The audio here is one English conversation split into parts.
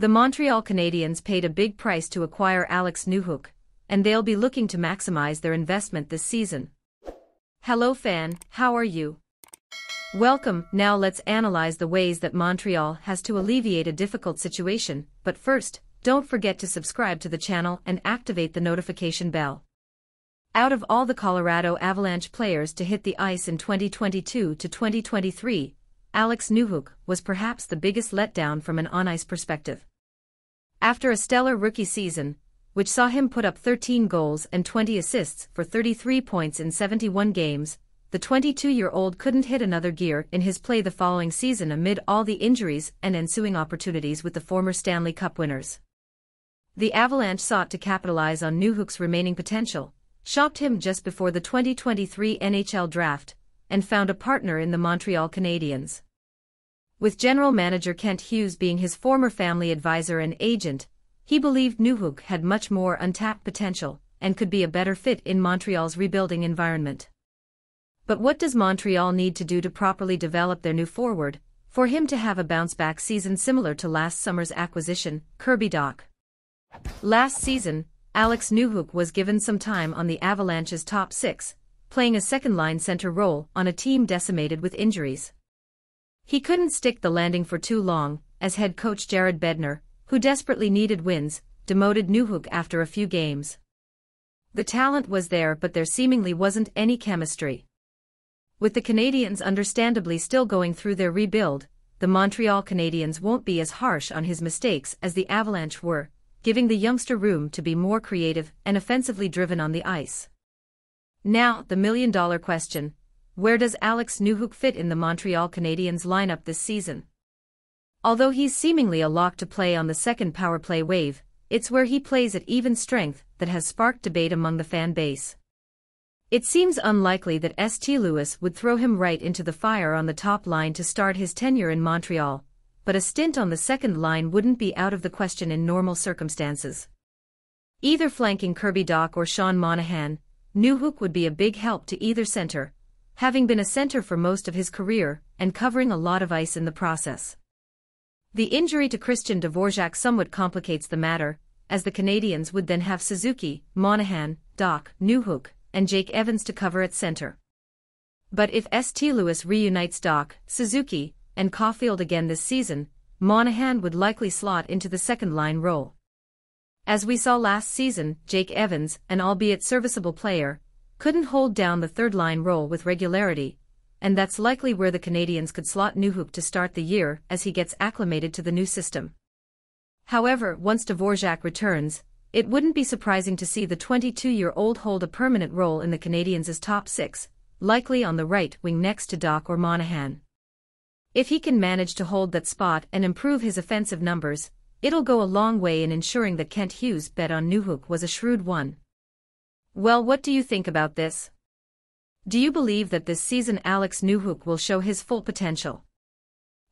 The Montreal Canadiens paid a big price to acquire Alex Newhook, and they'll be looking to maximize their investment this season. Hello fan, how are you? Welcome, now let's analyze the ways that Montreal has to alleviate a difficult situation, but first, don't forget to subscribe to the channel and activate the notification bell. Out of all the Colorado Avalanche players to hit the ice in 2022 to 2023, Alex Newhook was perhaps the biggest letdown from an on-ice perspective. After a stellar rookie season, which saw him put up 13 goals and 20 assists for 33 points in 71 games, the 22-year-old couldn't hit another gear in his play the following season amid all the injuries and ensuing opportunities with the former Stanley Cup winners. The Avalanche sought to capitalize on Newhook's remaining potential, shopped him just before the 2023 NHL draft, and found a partner in the Montreal Canadiens. With general manager Kent Hughes being his former family advisor and agent, he believed Newhook had much more untapped potential and could be a better fit in Montreal's rebuilding environment. But what does Montreal need to do to properly develop their new forward, for him to have a bounce-back season similar to last summer's acquisition, Kirby Dach? Last season, Alex Newhook was given some time on the Avalanche's top six, playing a second-line center role on a team decimated with injuries. He couldn't stick the landing for too long, as head coach Jared Bednar, who desperately needed wins, demoted Newhook after a few games. The talent was there but there seemingly wasn't any chemistry. With the Canadiens understandably still going through their rebuild, the Montreal Canadiens won't be as harsh on his mistakes as the Avalanche were, giving the youngster room to be more creative and offensively driven on the ice. Now, the million-dollar question, where does Alex Newhook fit in the Montreal Canadiens lineup this season? Although he's seemingly a lock to play on the second power play wave, it's where he plays at even strength that has sparked debate among the fan base. It seems unlikely that St. Louis would throw him right into the fire on the top line to start his tenure in Montreal, but a stint on the second line wouldn't be out of the question in normal circumstances. Either flanking Kirby Dach or Sean Monahan, Newhook would be a big help to either center, having been a center for most of his career and covering a lot of ice in the process. The injury to Christian Dvorak somewhat complicates the matter, as the Canadiens would then have Suzuki, Monahan, Dach, Newhook, and Jake Evans to cover at center. But if St. Louis reunites Dach, Suzuki, and Caufield again this season, Monahan would likely slot into the second-line role. As we saw last season, Jake Evans, an albeit serviceable player, couldn't hold down the third-line role with regularity, and that's likely where the Canadiens could slot Newhook to start the year as he gets acclimated to the new system. However, once Dvorak returns, it wouldn't be surprising to see the 22-year-old hold a permanent role in the Canadiens' top six, likely on the right wing next to Dach or Monahan. If he can manage to hold that spot and improve his offensive numbers, it'll go a long way in ensuring that Kent Hughes' bet on Newhook was a shrewd one. Well what do you think about this? Do you believe that this season Alex Newhook will show his full potential?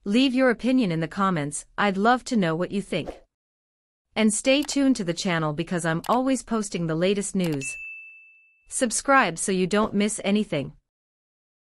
Leave your opinion in the comments, I'd love to know what you think. And stay tuned to the channel because I'm always posting the latest news. Subscribe so you don't miss anything.